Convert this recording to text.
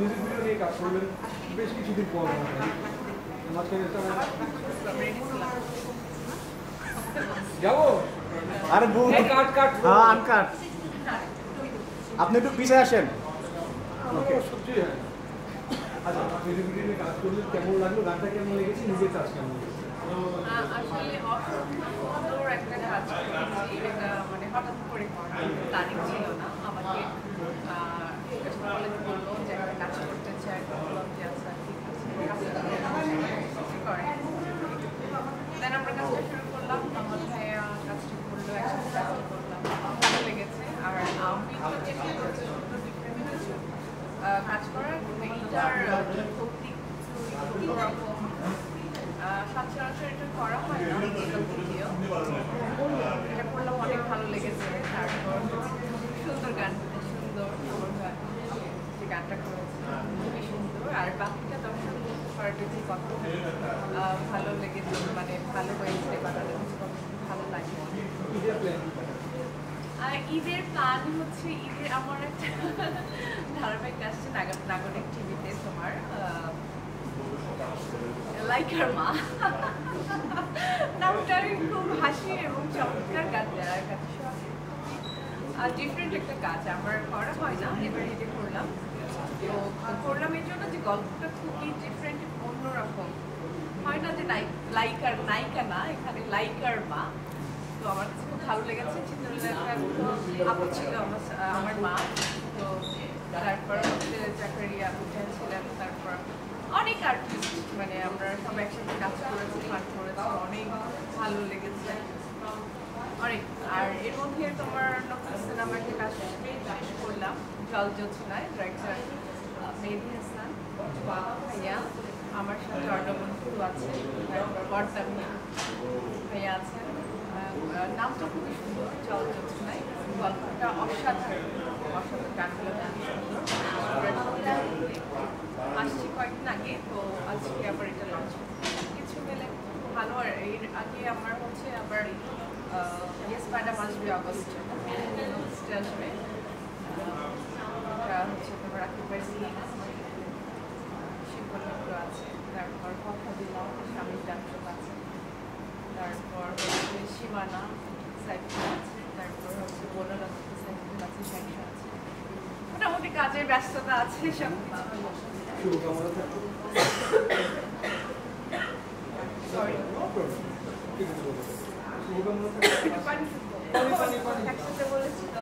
Music video নিয়ে কাজ করলেন বেশ কিছুদিন পর মাঝখানে যাব আরে বউ কাট কাট। হ্যাঁ আনকাট আপনি একটু পিছিয়ে আসেন। ওকে। সত্যি হ্যাঁ আচ্ছা মিউজিক ভিডিও নিয়ে কাজ করলেন কেমন লাগল? গানটা কেমন লেগেছে? নিজের কাজ কেমন লেগেছে? আসলে অসুন্দর একটা কাজ করেছি। এটা মানে হঠাৎ করে প্ল্যানিং ছিল না। আমাকে কলেজ বলল যে একটা কাজ করতে চাই বললাম যে আচ্ছা ঠিক আছে করে দেন আমরা কাজটা শুরু করলাম আমার ভাইয়া কাজটা করল একসাথে কাজটা করলাম ভালো লেগেছে আর আমি তো চেষ্টা করেছি সুন্দর ডিফারেন্ট কিছু আহ, কাজ করার এইটার ভৌতিক সচরাচর এটা করা হয় না এটা করলাম অনেক ভালো লেগেছে, তারপর সুন্দর গান সুন্দর গান। যে গানটা করেছে, খুবই সুন্দর। আর বাকিটা দর্শক পারবে যে কত ভালো লেগেছে মানে ভালো হয়েছে বা তাদের কাছে কত ভালো লাগে ঈদের প্ল্যান আর ঈদের প্ল্যান হচ্ছে ঈদের আমার একটা ধারাবাহিক আসছে নাগা- নাগরিক টিভিতে তোমার লাইকার মা। খুব হাসি এবং চমৎকার গান ডিফারেন্ট একটা কাজ। আমার করা হয় না, এবার এটা করলাম। তো করলাম এই জন্য যে গল্পটা খুবই ডিফারেন্ট অন্যরকম। হয় না যে লাইকার নায়িকা না, এখানে লাইকার মা। তো আমার কাছে ভালো লেগেছে চিত্রলেখা আপু ছিল আমার মা। তো তারপর হচ্ছে জাকারিয়া ছিলেন, তারপর অনেক আর্টিস্ট মানে আমরা সব একসাথে কাজ করেছি, পাঠ করেছি, অনেক ভালো লেগেছে। অনেক, আর এর মধ্যে তোমার নতুন সিনেমা একটা কাজ শেষ করলাম, জল জোছনায় ডিরেক্টর মেহেদি হাসান ভাইয়া, আমার সাথে অর্ণবন্ধু আছে বর্তামি ভাইয়া আছেন। নামটা খুবই সুন্দর জল জোছনায় গল্পটা অসাধারণ অসাধারণ গানগুলো আসছি কয়েকদিন আগে, তো আজকে আবার এটা লঞ্চ কিছু মিলে ভালো আর এর আগে আমার হচ্ছে আবার ইয়েস ম্যাডাম আসবে অগস্টে অগস্টে আসবে। হচ্ছে তোমার একেবারে শিল্পনগর আছে। তারপর কথা দিলাম স্বামীর ডাক্তার আছে তারপর হচ্ছে সীমানা সাইফুল আছে তারপর হচ্ছে বনরত্ন সাইফুল আছে স্যাংশন আছে মোটামুটি কাজের ব্যস্ততা আছে সব কিছু শুভকামনা